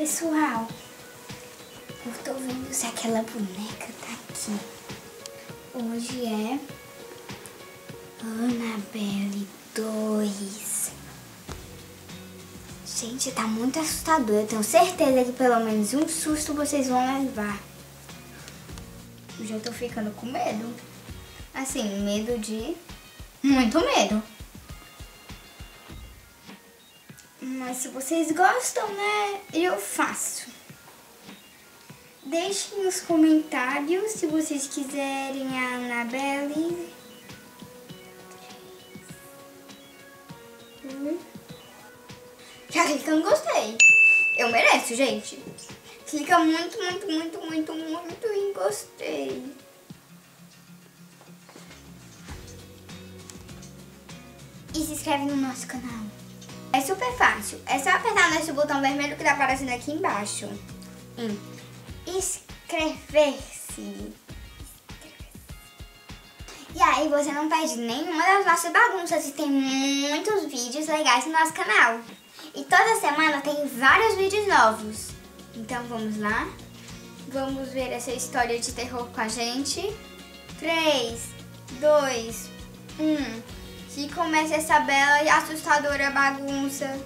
pessoal, eu tô vendo se aquela boneca tá aqui. Hoje é Annabelle 2. Gente, tá muito assustador. Eu tenho certeza que pelo menos um susto vocês vão levar. Eu já tô ficando com medo. Assim, medo de... Muito medo. Mas se vocês gostam, né, eu faço. Deixem nos comentários se vocês quiserem a Annabelle. Já clica no gostei. Eu mereço, gente. Clica muito, muito, muito, muito, muito em gostei. E se inscreve no nosso canal. É super fácil. É só apertar nesse botão vermelho que tá aparecendo aqui embaixo. Hum. Inscrever-se. E aí você não perde nenhuma das nossas bagunças e tem muitos vídeos legais no nosso canal. E toda semana tem vários vídeos novos. Então vamos lá? Vamos ver essa história de terror com a gente. 3, 2, 1... Que comece essa bela e assustadora bagunça.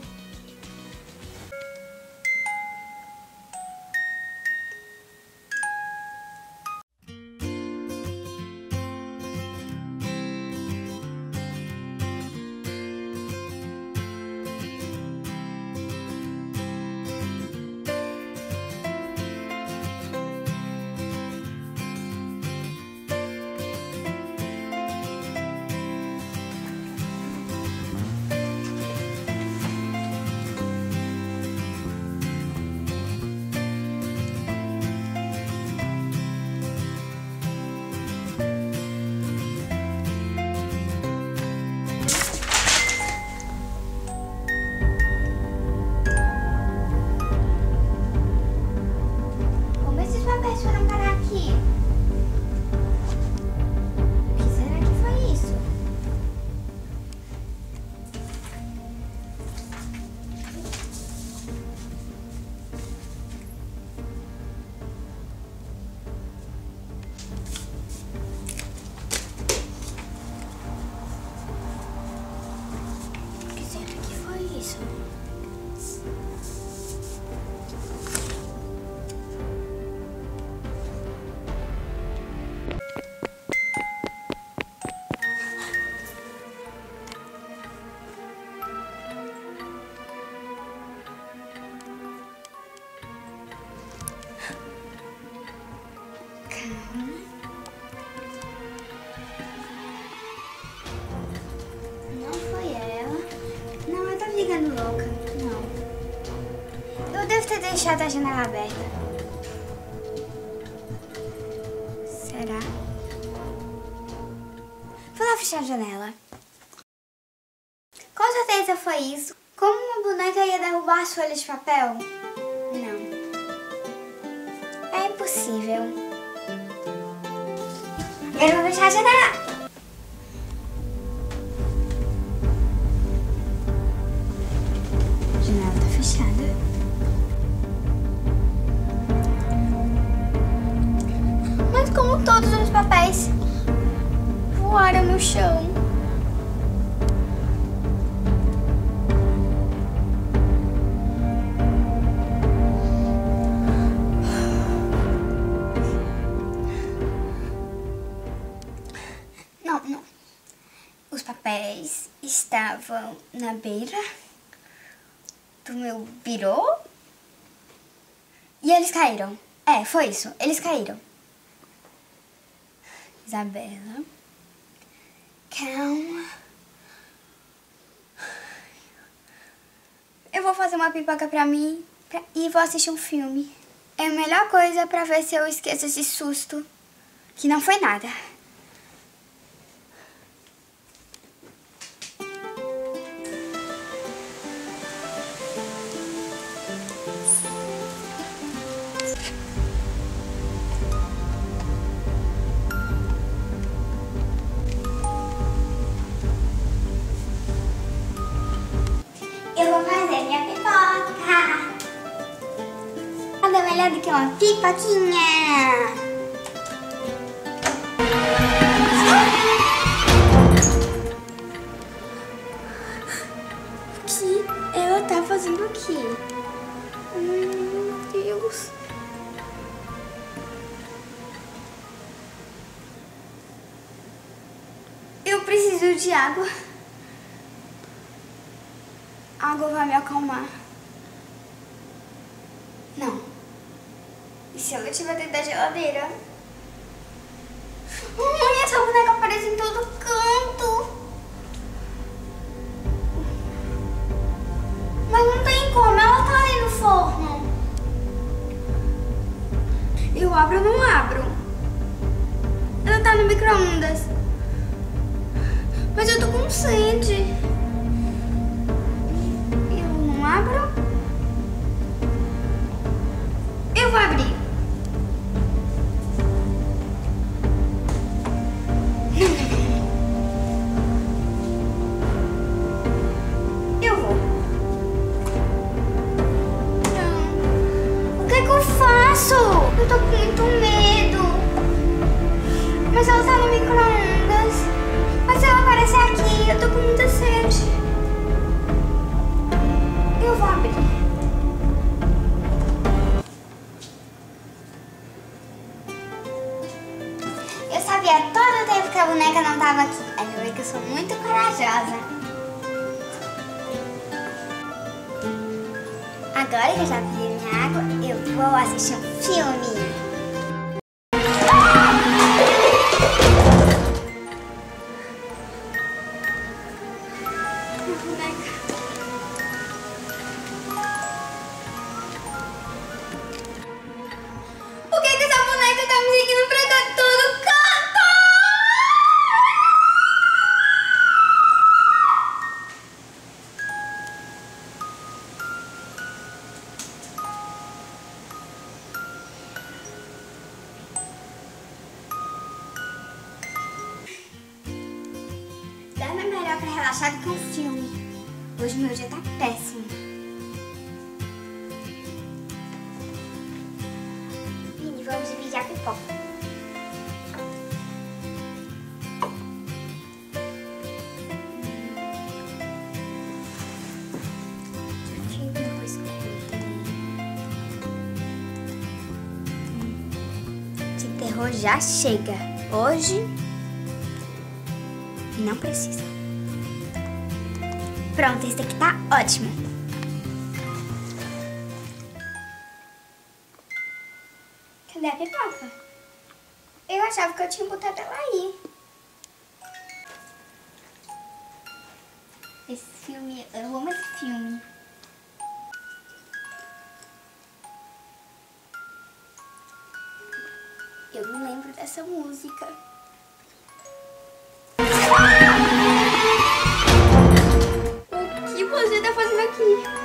Eu devo ter deixado a janela aberta. Será? Vou lá fechar a janela. Com certeza foi isso. Como uma boneca ia derrubar as folhas de papel? Não. É impossível. Eu vou fechar a janela. Estavam na beira do meu birô e eles caíram. É, foi isso. Eles caíram. Isabela. Calma. Eu vou fazer uma pipoca pra mim pra- e vou assistir um filme. É a melhor coisa pra ver se eu esqueço esse susto. Que não foi nada. Uma pipoquinha. O que ela tá fazendo aqui? Meu Deus. Eu preciso de água. A água vai me acalmar. Não. E se ela estiver dentro da geladeira? Hum, essa boneca aparece em todo canto. Mas não tem como, ela tá ali no forno. Eu abro ou não abro? Ela tá no micro-ondas. Mas eu tô com sede. Tô com muito medo. Mas ela tá no micro-ondas. Mas se ela aparecer aqui, eu tô com muita sede. Eu vou abrir. Eu sabia todo o tempo que a boneca não tava aqui. Ainda bem que eu sou muito corajosa. Agora que eu água, eu vou assistir um filme. Nada melhor pra relaxar do que um filme. Hoje meu dia tá péssimo. Vini, vamos dividir a pipoca. Com De terror já chega. Hoje não precisa. Pronto, esse aqui tá ótimo. Cadê a pipoca? Eu achava que eu tinha botado ela aí. Esse filme, eu amo esse filme. Eu não lembro dessa música. Fazendo aqui?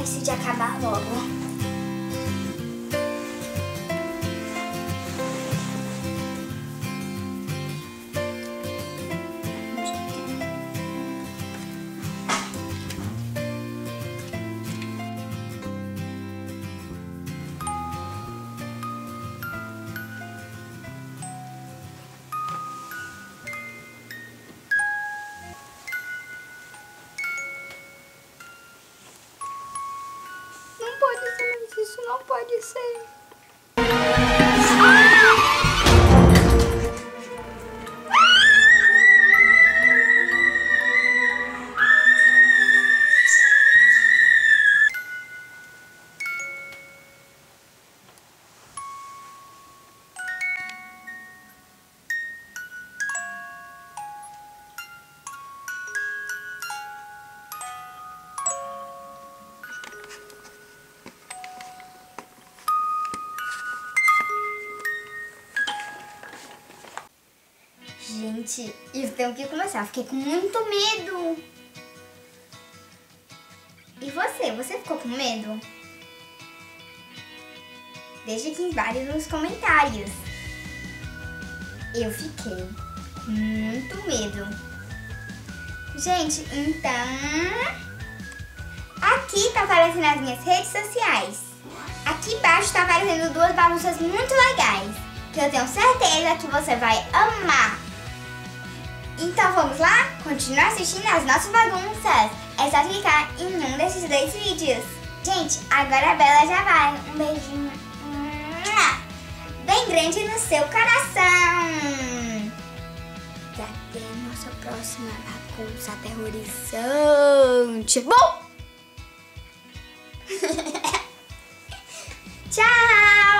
Esse de acabar logo. Não Gente, eu tenho que começar. Fiquei com muito medo. E você? Você ficou com medo? Deixa aqui embaixo nos comentários. Eu fiquei com muito medo. Gente, então... Aqui tá aparecendo as minhas redes sociais. Aqui embaixo tá aparecendo duas bagunças muito legais. Que eu tenho certeza que você vai amar. Então vamos lá? Continuar assistindo as nossas bagunças. É só clicar em um desses dois vídeos. Gente, agora a Bela já vai. Um beijinho bem grande no seu coração. Até a nossa próxima bagunça aterrorizante. Bom! Tchau!